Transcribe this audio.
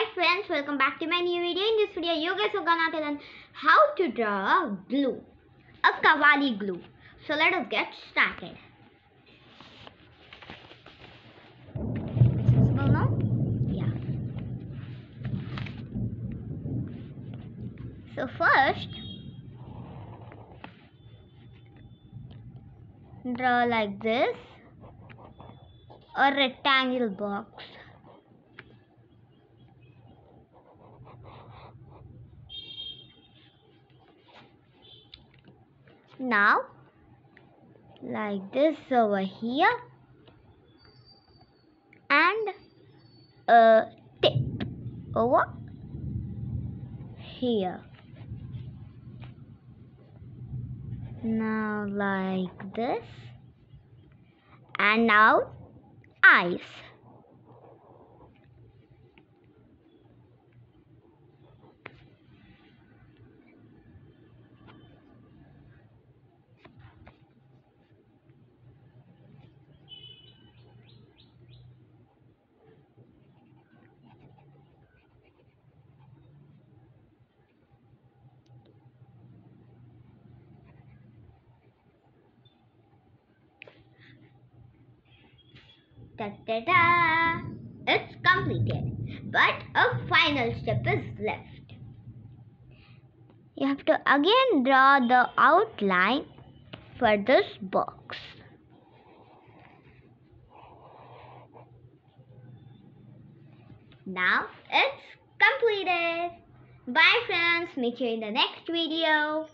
Hi friends, welcome back to my new video. In this video, you guys are gonna learn how to draw glue, a kawali glue. So let us get started. Visible? Yeah. So first, draw like this a rectangle box. Now, like this over here, and a tip over here. Now, like this, and now eyes. Da da! It's completed, but a final step is left. You have to again draw the outline for this box. Now it's completed. Bye friends, meet you in the next video.